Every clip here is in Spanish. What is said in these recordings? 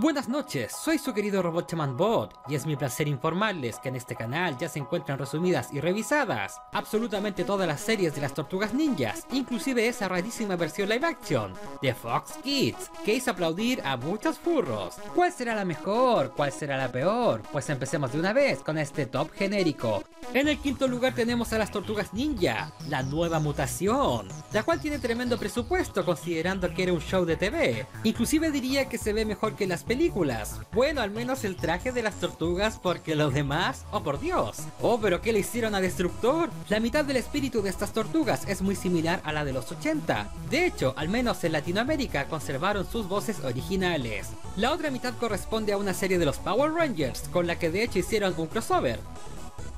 Buenas noches, soy su querido Robot Chaman Bot y es mi placer informarles que en este canal ya se encuentran resumidas y revisadas absolutamente todas las series de las Tortugas Ninjas, inclusive esa rarísima versión live action de Fox Kids que hizo aplaudir a muchos furros. ¿Cuál será la mejor? ¿Cuál será la peor? Pues empecemos de una vez con este top genérico. En el quinto lugar tenemos a las Tortugas Ninja, la nueva mutación, la cual tiene tremendo presupuesto considerando que era un show de TV. Inclusive diría que se ve mejor que las películas. Bueno, al menos el traje de las tortugas porque lo demás, oh por Dios. Oh, pero ¿qué le hicieron a Destructor? La mitad del espíritu de estas tortugas es muy similar a la de los 80. De hecho, al menos en Latinoamérica conservaron sus voces originales. La otra mitad corresponde a una serie de los Power Rangers, con la que de hecho hicieron un crossover.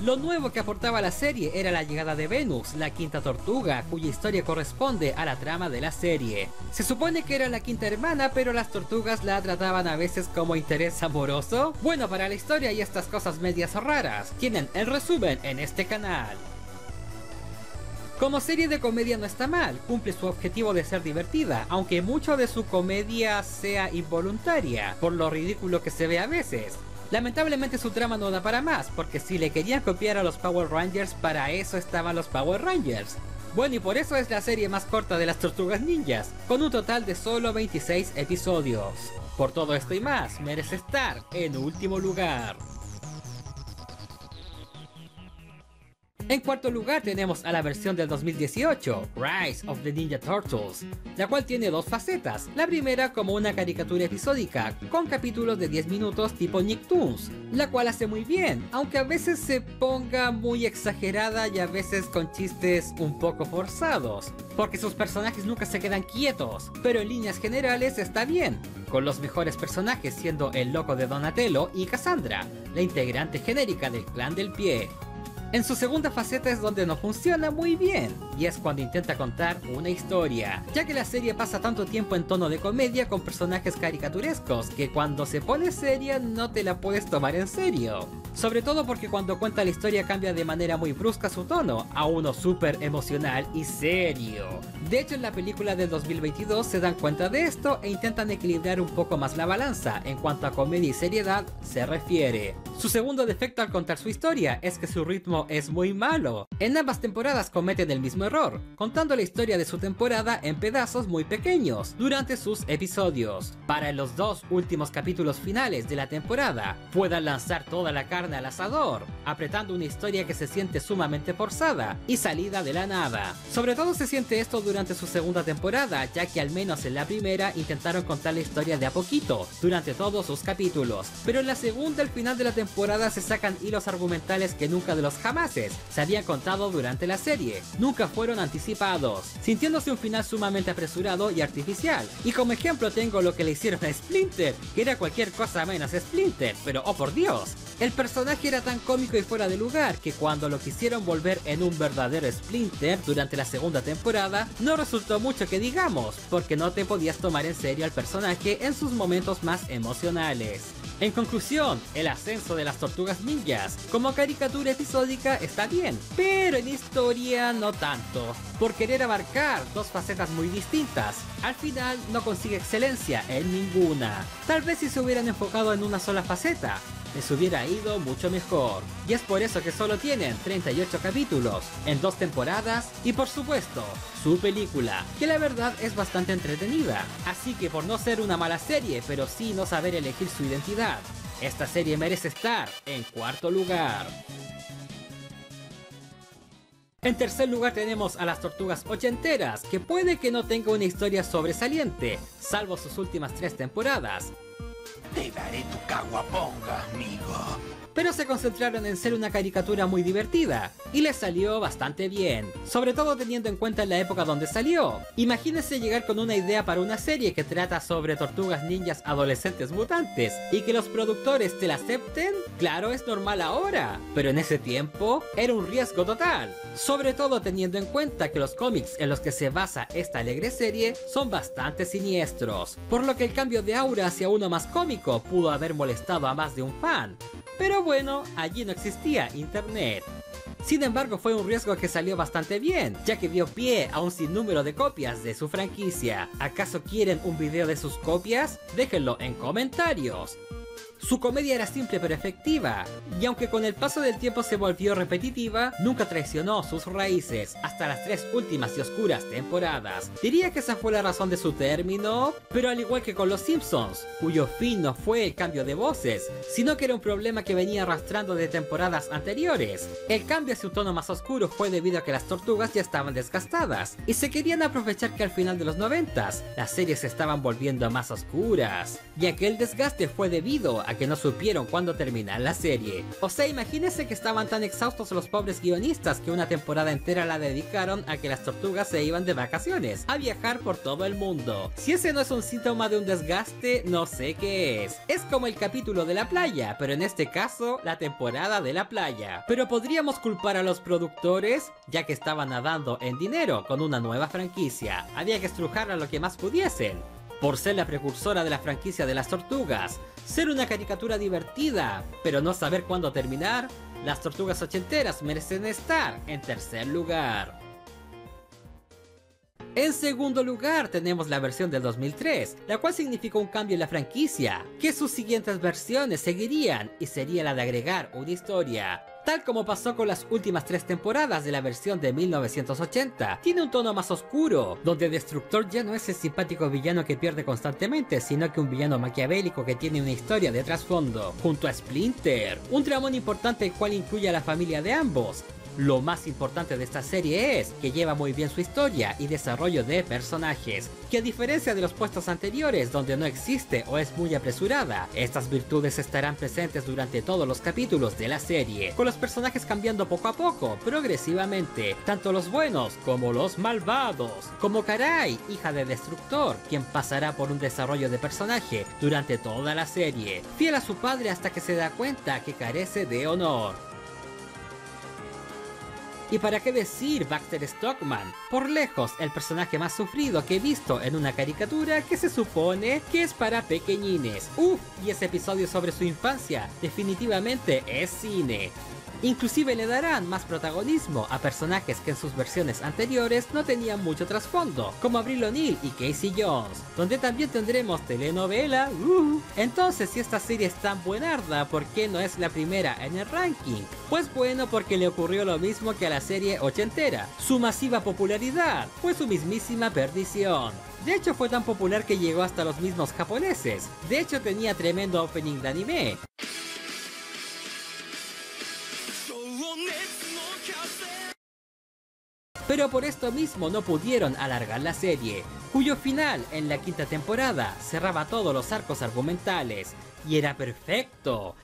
Lo nuevo que aportaba la serie era la llegada de Venus, la quinta tortuga, cuya historia corresponde a la trama de la serie. Se supone que era la quinta hermana, pero las tortugas la trataban a veces como interés amoroso. Bueno, para la historia y estas cosas medias raras, tienen el resumen en este canal. Como serie de comedia no está mal, cumple su objetivo de ser divertida, aunque mucho de su comedia sea involuntaria, por lo ridículo que se ve a veces. Lamentablemente su trama no da para más, porque si le querían copiar a los Power Rangers, para eso estaban los Power Rangers. Bueno, y por eso es la serie más corta de las Tortugas Ninjas, con un total de solo 26 episodios. Por todo esto y más, merece estar en último lugar. En cuarto lugar tenemos a la versión del 2018, Rise of the Ninja Turtles, la cual tiene dos facetas. La primera como una caricatura episódica, con capítulos de 10 minutos tipo Nicktoons, la cual hace muy bien, aunque a veces se ponga muy exagerada y a veces con chistes un poco forzados, porque sus personajes nunca se quedan quietos, pero en líneas generales está bien, con los mejores personajes siendo el loco de Donatello y Cassandra, la integrante genérica del clan del pie. En su segunda faceta es donde no funciona muy bien, y es cuando intenta contar una historia, ya que la serie pasa tanto tiempo en tono de comedia con personajes caricaturescos que cuando se pone seria no te la puedes tomar en serio. Sobre todo porque cuando cuenta la historia cambia de manera muy brusca su tono, a uno súper emocional y serio. De hecho en la película del 2022 se dan cuenta de esto e intentan equilibrar un poco más la balanza en cuanto a comedia y seriedad se refiere. Su segundo defecto al contar su historia es que su ritmo es muy malo. En ambas temporadas cometen el mismo error, contando la historia de su temporada en pedazos muy pequeños durante sus episodios, para los dos últimos capítulos finales de la temporada puedan lanzar toda la carne al asador, apretando una historia que se siente sumamente forzada y salida de la nada. Sobre todo se siente esto durante su segunda temporada, ya que al menos en la primera intentaron contar la historia de a poquito, durante todos sus capítulos, pero en la segunda al final de la temporada se sacan hilos argumentales que nunca de los jamases se habían contado durante la serie, nunca fueron anticipados, sintiéndose un final sumamente apresurado y artificial. Y como ejemplo tengo lo que le hicieron a Splinter, que era cualquier cosa menos Splinter, pero oh por Dios, el personaje era tan cómico y fuera de lugar que cuando lo quisieron volver en un verdadero Splinter durante la segunda temporada, no resultó mucho que digamos, porque no te podías tomar en serio al personaje en sus momentos más emocionales. En conclusión, el ascenso de las tortugas ninjas como caricatura episódica está bien, pero en historia no tanto. Por querer abarcar dos facetas muy distintas, al final no consigue excelencia en ninguna. Tal vez si se hubieran enfocado en una sola faceta, les hubiera ido mucho mejor. Y es por eso que solo tienen 38 capítulos, en dos temporadas y por supuesto, su película, que la verdad es bastante entretenida. Así que por no ser una mala serie, pero sí no saber elegir su identidad, esta serie merece estar en cuarto lugar. En tercer lugar tenemos a las tortugas ochenteras, que puede que no tenga una historia sobresaliente, salvo sus últimas tres temporadas, te daré tu caguaponga, amigo. Pero se concentraron en ser una caricatura muy divertida, y les salió bastante bien, sobre todo teniendo en cuenta la época donde salió. Imagínense llegar con una idea para una serie que trata sobre tortugas ninjas adolescentes mutantes, y que los productores te la acepten, claro es normal ahora, pero en ese tiempo era un riesgo total, sobre todo teniendo en cuenta que los cómics en los que se basa esta alegre serie son bastante siniestros, por lo que el cambio de aura hacia uno más cómico pudo haber molestado a más de un fan, pero bueno, allí no existía internet. Sin embargo, fue un riesgo que salió bastante bien, ya que dio pie a un sinnúmero de copias de su franquicia. ¿Acaso quieren un video de sus copias? Déjenlo en comentarios. Su comedia era simple pero efectiva, y aunque con el paso del tiempo se volvió repetitiva, nunca traicionó sus raíces, hasta las tres últimas y oscuras temporadas. Diría que esa fue la razón de su término, pero al igual que con los Simpsons, cuyo fin no fue el cambio de voces, sino que era un problema que venía arrastrando de temporadas anteriores. El cambio hacia un tono más oscuro fue debido a que las tortugas ya estaban desgastadas, y se querían aprovechar que al final de los 90 las series se estaban volviendo más oscuras, y aquel desgaste fue debido que no supieron cuándo terminar la serie. O sea, imagínense que estaban tan exhaustos los pobres guionistas que una temporada entera la dedicaron a que las tortugas se iban de vacaciones, a viajar por todo el mundo. Si ese no es un síntoma de un desgaste, no sé qué es. Es como el capítulo de la playa, pero en este caso, la temporada de la playa. Pero podríamos culpar a los productores, ya que estaban nadando en dinero con una nueva franquicia. Había que estrujar a lo que más pudiesen por ser la precursora de la franquicia de las tortugas, ser una caricatura divertida, pero no saber cuándo terminar, las tortugas ochenteras merecen estar en tercer lugar. En segundo lugar tenemos la versión del 2003, la cual significó un cambio en la franquicia, que sus siguientes versiones seguirían y sería la de agregar una historia. Tal como pasó con las últimas tres temporadas de la versión de 1980, tiene un tono más oscuro, donde Destructor ya no es el simpático villano que pierde constantemente, sino que un villano maquiavélico que tiene una historia de trasfondo, junto a Splinter, un tramón importante el cual incluye a la familia de ambos, lo más importante de esta serie es que lleva muy bien su historia y desarrollo de personajes, que a diferencia de los puestos anteriores donde no existe o es muy apresurada, estas virtudes estarán presentes durante todos los capítulos de la serie, con los personajes cambiando poco a poco, progresivamente, tanto los buenos como los malvados, como Karai, hija de Destructor, quien pasará por un desarrollo de personaje durante toda la serie, fiel a su padre hasta que se da cuenta que carece de honor. Y para qué decir Baxter Stockman, por lejos el personaje más sufrido que he visto en una caricatura que se supone que es para pequeñines. Uff, y ese episodio sobre su infancia definitivamente es cine. Inclusive le darán más protagonismo a personajes que en sus versiones anteriores no tenían mucho trasfondo, como Abril O'Neill y Casey Jones, donde también tendremos telenovela. Uh. Entonces, si esta serie es tan buenarda, ¿por qué no es la primera en el ranking? Pues bueno, porque le ocurrió lo mismo que a la serie ochentera. Su masiva popularidad fue su mismísima perdición. De hecho fue tan popular que llegó hasta los mismos japoneses. De hecho tenía tremendo opening de anime. Pero por esto mismo no pudieron alargar la serie, cuyo final en la quinta temporada cerraba todos los arcos argumentales y era perfecto,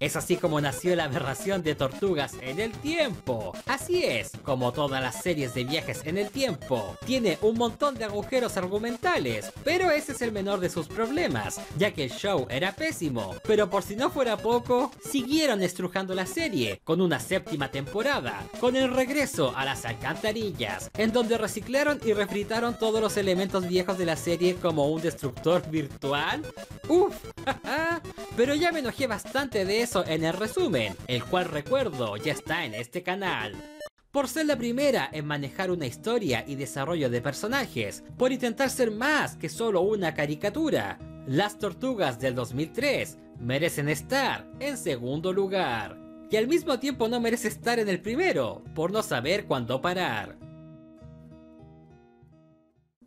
es así como nació la aberración de tortugas en el tiempo. Así es, como todas las series de viajes en el tiempo, tiene un montón de agujeros argumentales, pero ese es el menor de sus problemas, ya que el show era pésimo. Pero por si no fuera poco, siguieron estrujando la serie con una séptima temporada, con el regreso a las alcantarillas, en donde reciclaron y refritaron todos los elementos viejos de la serie como un destructor virtual. Uf, pero ya me enojé bastante de eso en el resumen, el cual recuerdo ya está en este canal. Por ser la primera en manejar una historia y desarrollo de personajes, por intentar ser más que solo una caricatura, las tortugas del 2003 merecen estar en segundo lugar. Y al mismo tiempo no merece estar en el primero, por no saber cuándo parar.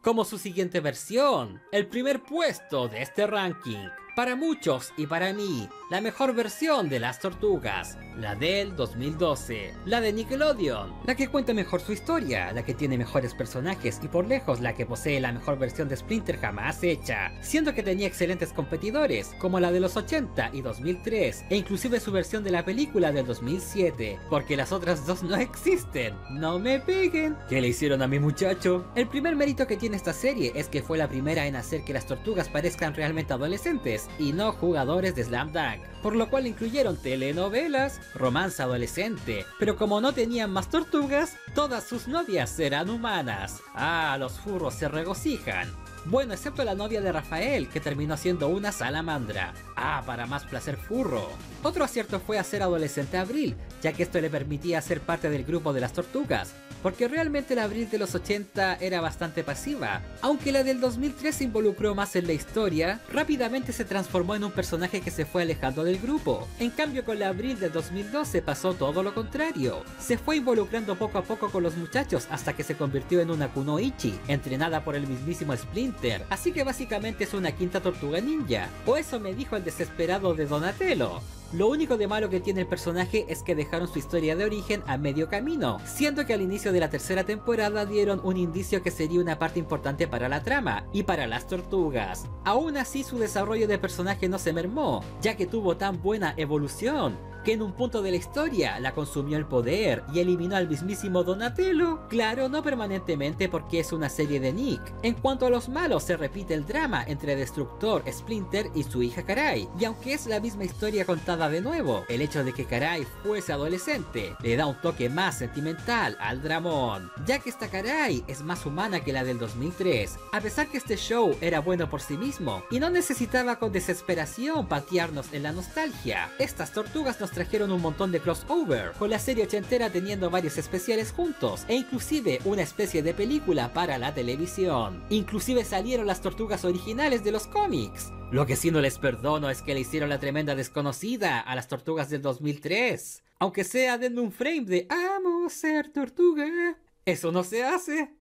Como su siguiente versión, el primer puesto de este ranking. Para muchos y para mí, la mejor versión de las tortugas, la del 2012, la de Nickelodeon, la que cuenta mejor su historia, la que tiene mejores personajes y por lejos la que posee la mejor versión de Splinter jamás hecha, siendo que tenía excelentes competidores, como la de los 80 y 2003, e inclusive su versión de la película del 2007, porque las otras dos no existen, no me peguen. ¿Qué le hicieron a mi muchacho? El primer mérito que tiene esta serie es que fue la primera en hacer que las tortugas parezcan realmente adolescentes, y no jugadores de Slam Dunk, por lo cual incluyeron telenovelas, romance adolescente, pero como no tenían más tortugas, todas sus novias eran humanas. Ah, los furros se regocijan. Bueno, excepto la novia de Rafael, que terminó siendo una salamandra. Ah, para más placer furro. Otro acierto fue hacer adolescente a Abril, ya que esto le permitía ser parte del grupo de las tortugas, porque realmente la Abril de los 80 era bastante pasiva. Aunque la del 2003 se involucró más en la historia, rápidamente se transformó en un personaje que se fue alejando del grupo. En cambio con la Abril del 2012 pasó todo lo contrario. Se fue involucrando poco a poco con los muchachos hasta que se convirtió en una Kunoichi, entrenada por el mismísimo Splinter. Así que básicamente es una quinta tortuga ninja. O eso me dijo el desesperado de Donatello. Lo único de malo que tiene el personaje es que dejaron su historia de origen a medio camino, siendo que al inicio de la tercera temporada dieron un indicio que sería una parte importante para la trama y para las tortugas. Aún así su desarrollo de personaje no se mermó, ya que tuvo tan buena evolución, que en un punto de la historia la consumió el poder y eliminó al mismísimo Donatello. Claro, no permanentemente porque es una serie de Nick. En cuanto a los malos, se repite el drama entre Destructor, Splinter y su hija Karai. Y aunque es la misma historia contada de nuevo, el hecho de que Karai fuese adolescente le da un toque más sentimental al dramón, ya que esta Karai es más humana que la del 2003, a pesar que este show era bueno por sí mismo y no necesitaba con desesperación patearnos en la nostalgia. Estas tortugas nos trajeron un montón de crossover, con la serie ochentera teniendo varios especiales juntos, e inclusive una especie de película para la televisión. Inclusive salieron las tortugas originales de los cómics. Lo que sí no les perdono es que le hicieron la tremenda desconocida a las tortugas del 2003. Aunque sea denme un frame de amo ser tortuga. Eso no se hace.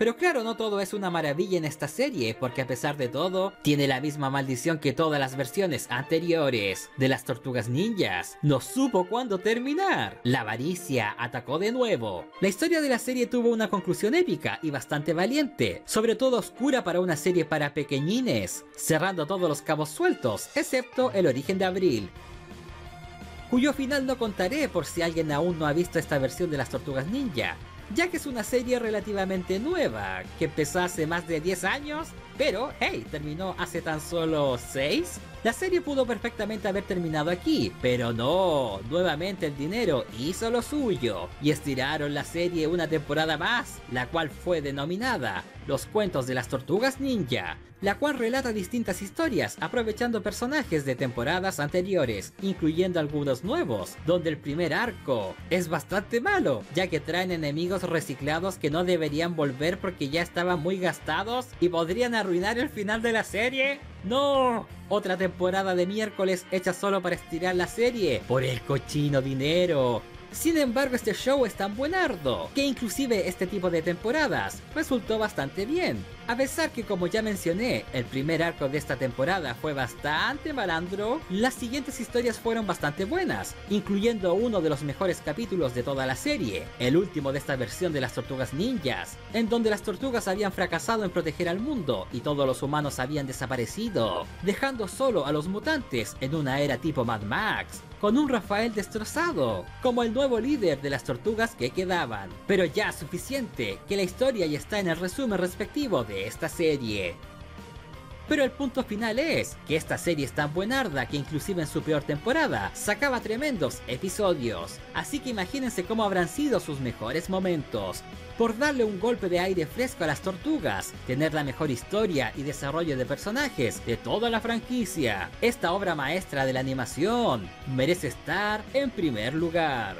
Pero claro, no todo es una maravilla en esta serie, porque a pesar de todo, tiene la misma maldición que todas las versiones anteriores de las tortugas ninjas. No supo cuándo terminar. La avaricia atacó de nuevo. La historia de la serie tuvo una conclusión épica y bastante valiente, sobre todo oscura para una serie para pequeñines, cerrando todos los cabos sueltos, excepto el origen de Abril, cuyo final no contaré por si alguien aún no ha visto esta versión de las tortugas ninja, ya que es una serie relativamente nueva, que empezó hace más de 10 años, pero hey, terminó hace tan solo 6. La serie pudo perfectamente haber terminado aquí, pero no, nuevamente el dinero hizo lo suyo y estiraron la serie una temporada más, la cual fue denominada Los Cuentos de las Tortugas Ninja, la cual relata distintas historias aprovechando personajes de temporadas anteriores, incluyendo algunos nuevos, donde el primer arco es bastante malo, ya que traen enemigos reciclados que no deberían volver porque ya estaban muy gastados y podrían arruinar el final de la serie. ¡No! Otra temporada de miércoles hecha solo para estirar la serie por el cochino dinero. Sin embargo, este show es tan buenardo, que inclusive este tipo de temporadas resultó bastante bien. A pesar que como ya mencioné, el primer arco de esta temporada fue bastante malandro, las siguientes historias fueron bastante buenas, incluyendo uno de los mejores capítulos de toda la serie, el último de esta versión de las tortugas ninjas, en donde las tortugas habían fracasado en proteger al mundo y todos los humanos habían desaparecido, dejando solo a los mutantes en una era tipo Mad Max, con un Rafael destrozado, como el nuevo líder de las tortugas que quedaban. Pero ya suficiente, que la historia ya está en el resumen respectivo esta serie. Pero el punto final es que esta serie es tan buenarda que inclusive en su peor temporada sacaba tremendos episodios. Así que imagínense cómo habrán sido sus mejores momentos. Por darle un golpe de aire fresco a las tortugas, tener la mejor historia y desarrollo de personajes de toda la franquicia. Esta obra maestra de la animación merece estar en primer lugar.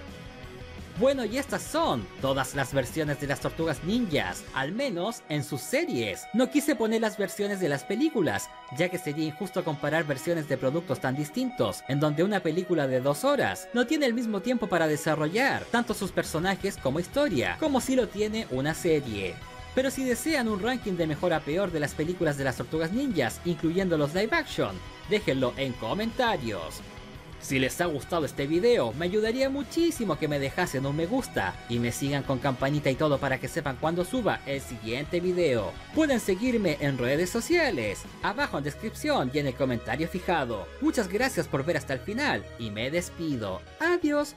Bueno, y estas son todas las versiones de las tortugas ninjas, al menos en sus series. No quise poner las versiones de las películas, ya que sería injusto comparar versiones de productos tan distintos, en donde una película de dos horas no tiene el mismo tiempo para desarrollar tanto sus personajes como historia, como si lo tiene una serie. Pero si desean un ranking de mejor a peor de las películas de las tortugas ninjas, incluyendo los live action, déjenlo en comentarios. Si les ha gustado este video, me ayudaría muchísimo que me dejasen un me gusta y me sigan con campanita y todo para que sepan cuando suba el siguiente video. Pueden seguirme en redes sociales, abajo en descripción y en el comentario fijado. Muchas gracias por ver hasta el final y me despido. Adiós.